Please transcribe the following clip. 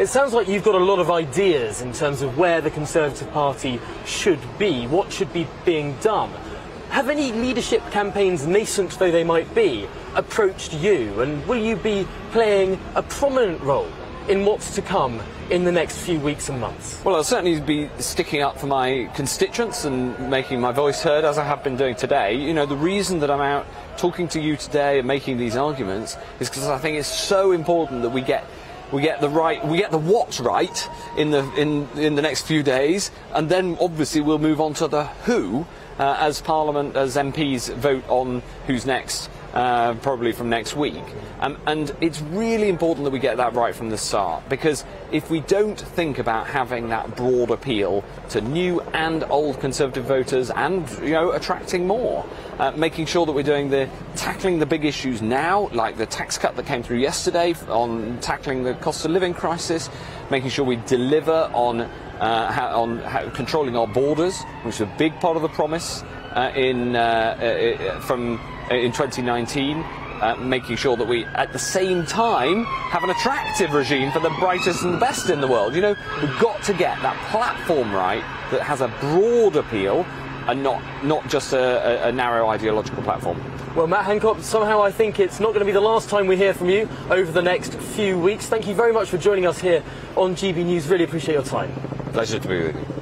It sounds like you've got a lot of ideas in terms of where the Conservative Party should be, what should be being done. Have any leadership campaigns, nascent though they might be, approached you? And will you be playing a prominent role in what's to come in the next few weeks and months? Well, I'll certainly be sticking up for my constituents and making my voice heard as I have been doing today. You know, the reason that I'm out talking to you today and making these arguments is because I think it's so important that we get we get the right we get the what right in the in in the next few days and then obviously we'll move on to the who uh, as parliament as MPs vote on who's next uh, probably from next week. Um, and it's really important that we get that right from the start because if we don't think about having that broad appeal to new and old Conservative voters and you know attracting more, uh, making sure that we're doing the tackling the big issues now, like the tax cut that came through yesterday on tackling the cost of living crisis, making sure we deliver on uh, on controlling our borders, which is a big part of the promise in uh, uh, uh from in 2019. Uh, making sure that we, at the same time, have an attractive regime for the brightest and the best in the world. You know, we've got to get that platform right that has a broad appeal and not, not just a, a, a narrow ideological platform. Well, Matt Hancock, somehow I think it's not going to be the last time we hear from you over the next few weeks. Thank you very much for joining us here on GB News. Really appreciate your time. Pleasure to be with you.